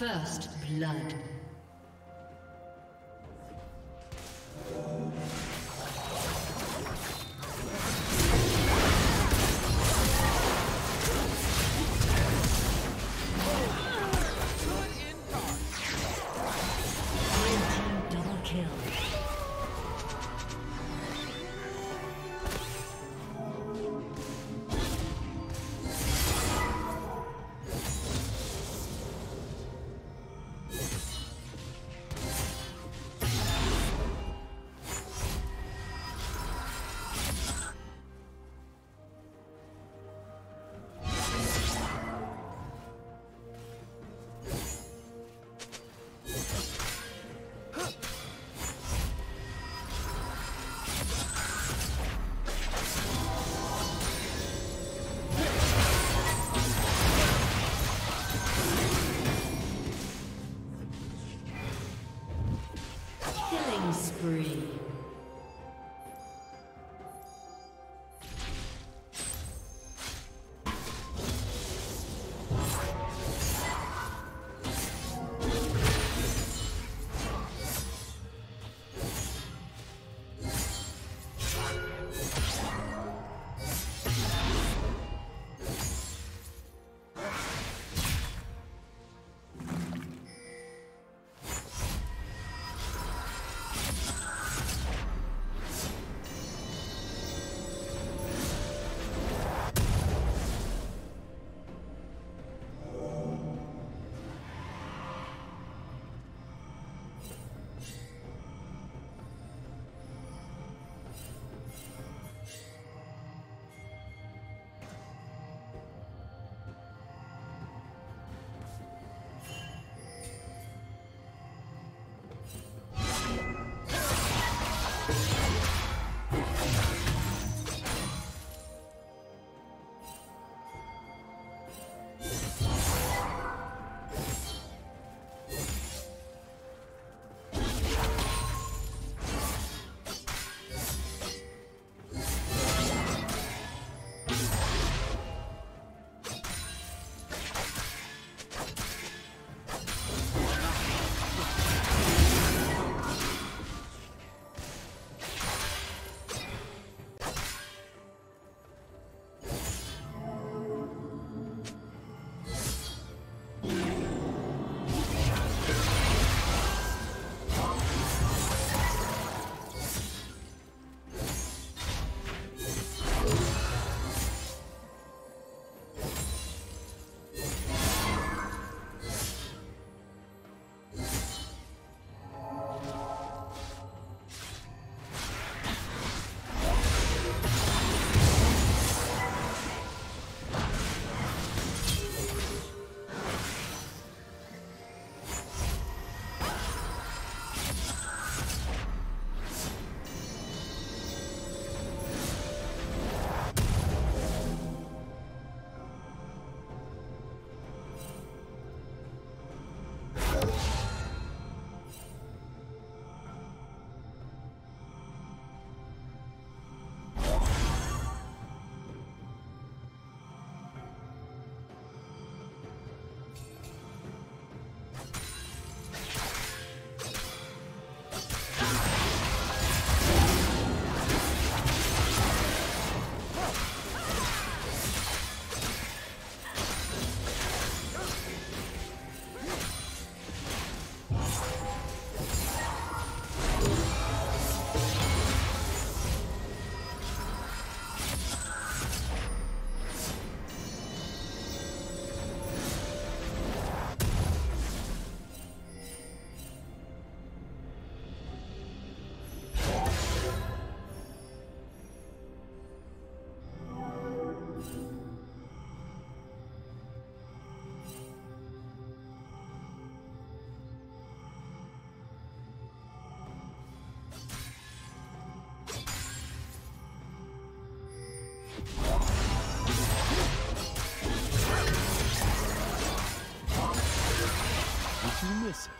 First blood. you miss it.